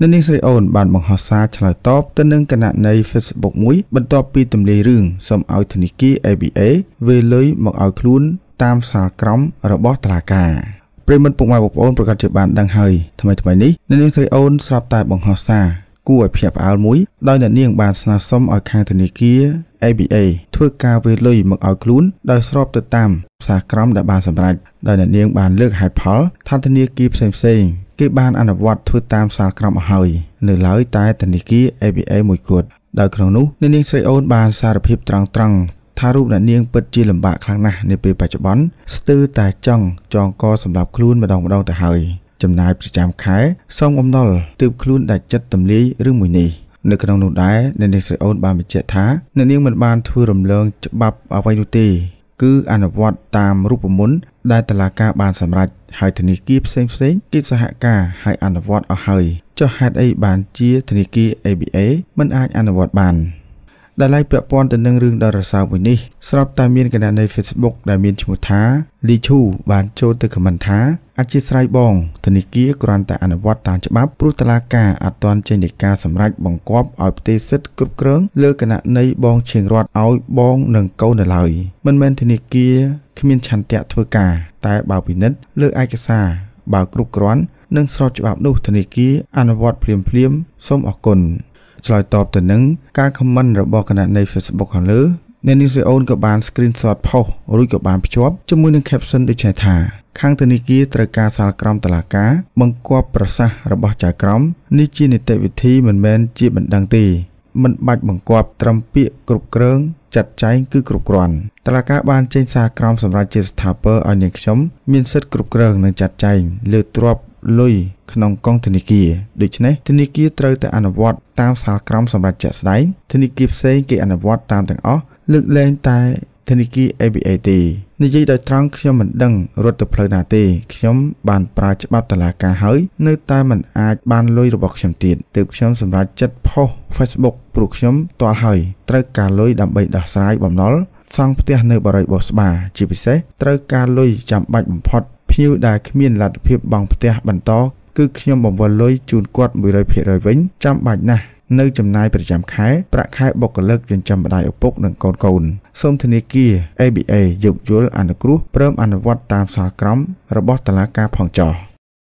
នៅនាងស្រីអូនបានបង្ហោះសារឆ្លើយតបទៅនឹងគណនី Facebook មួយបន្ទាប់ពីទម្លាយរឿងសូមឲ្យធនាគារ ABA វេលុយមកឲ្យខ្លួនតាមសាលក្រមរបស់តុលាការប្រិមត្តពុកម៉ែបងប្អូនប្រកាសជាបានដឹងហើយថ្មីថ្មីនេះនៅនាងស្រីអូនស្រាប់តែបង្ហោះសារគួរឲ្យភ្ញាក់ផ្អើលមួយដោយអ្នកនាងបានស្នើសុំឲ្យខាងធនាគារ ABA ធ្វើការវេលុយមកឲ្យខ្លួនដោយស្របទៅតាមសាក្រមដែលបានសម្រេចដោយអ្នកនាងបានលើកហេតុផលថាធនាគារផ្សេងផ្សេង គេបានអនុវត្តធ្វើតាមសាលក្រមអស់ហើយនៅឡើយតែធនាគារ ABA មួយគត់ដោយក្នុងនោះអ្នកនាងស្រីអូនបានសារភាពត្រង់ត្រង់ថារូបអ្នកនាងពិតជាលំបាកខ្លាំងណាស់នាពេលបច្ចុប្បន្នស្ទើរតែចង់ចងកសម្រាប់ខ្លួនម្ដងម្ដងទៅហើយចំណាយប្រចាំខែសងអំណុលទើបខ្លួនដាច់ចិត្តទម្លាយរឿងមួយនេះនៅក្នុងនោះដែរអ្នកនាងស្រីអូនបានបញ្ជាក់ថាអ្នកនាងមិនបានធ្វើរំលងច្បាប់អ្វីនោះទេគឺអនុវត្តតាមរូបមន្ត ដែលតឡាការបានសម្រេចហើយធនាគារផ្សេងផ្សេងគេសហការឲ្យអនុវត្តអស់ហើយចុះហេតុអីបានជាធនាគារ ABA មិនអាចអនុវត្តបាន ដែលឡៃពាក់ព័ន្ធទៅនឹងរឿងដ៏រសើបមួយនេះស្រាប់តែមានគណនី Facebook ដែលមានឈ្មោះថា Li Chu បានចូលទៅខមមិនថាអធិស្ឋានបងធនាគារគ្រាន់តែអនុវត្តតាមច្បាប់ព្រោះតឡាការអត់ទាន់ចេញនៃការសម្រេចបង្គាប់ឲ្យផ្ទេរសិទ្ធិគ្រប់គ្រងលើគណនីបងឈៀងរត់ឲ្យបងនិងកូននៅឡើយមិនមែនធនាគារគ្មានឆន្ទៈធ្វើការ តែបើពិនិត្យលើឯកសារបើគ្រប់គ្រាន់និងស្របច្បាប់នោះធនាគារអនុវត្តភ្លាមៗសូមអរគុណ ឆ្លើយតបទៅនឹងការខមមិនរបស់គណៈនៃ Facebook ខាងលើអ្នកនាងស្រីអូនក៏បាន screenshot ផុសរួចក៏បានភ្ជាប់ជាមួយនឹង caption ដូចនេះថាខាងធនាគារត្រូវការសាលក្រមតឡាការបង្គាប់ប្រសាសន៍របស់ចៅក្រមនេះជានីតិវិធីមិនមែនជាបណ្ដឹងទេមិនបាច់បង្គាប់ត្រឹមពាក្យគ្រប់គ្រងចាត់ចែងគឺគ្រប់គ្រាន់តឡាការបានចេញសារក្រមសម្រាប់ជាស្ថាពរឲ្យនាងខ្ញុំមានសិទ្ធិគ្រប់គ្រងនិងចាត់ចែងលើទ្រព្យ លុយក្នុងកងធនាគារដូច្នេះធនាគារត្រូវតែអនុវត្តតាមសាលក្រមសម្រាប់ជាក់ស្ដែងធនាគារផ្សេងគេអនុវត្តតាមទាំងអស់លើកលែងតែធនាគារ ABA ទេនិយាយដោយត្រង់ខ្ញុំមិនដឹងរត់ទៅផ្លូវណាទេខ្ញុំបានប្រើច្បាប់តឡាការហើយនៅតែមិនអាចបានលុយរបស់ខ្ញុំទៀតទើបខ្ញុំសម្រេចចិត្តផុស Facebook ព្រោះខ្ញុំទាល់ហើយត្រូវការលុយដើម្បីដោះស្រាយបំណុលសង់ផ្ទះនៅបរិយាបោស្បាជាពិសេសត្រូវការលុយចាំបាច់បំផុត ភ្ញៀវដែលគ្មានលទ្ធភាពបង់ផ្ទះបន្តគឺខ្ញុំបង្វិលលុយជូនគាត់100%វិញចាំបាច់ណាស់នៅចំណាយប្រចាំខែប្រាក់ខែបុគ្គលិកចិញ្ចឹមម្ដាយឪពុកនិងកូនកូនសូមធនាគារ ABA យោគយល់អនុគ្រោះព្រមអនុវត្តតាមសាលក្រមរបស់តុលាការផងចោះ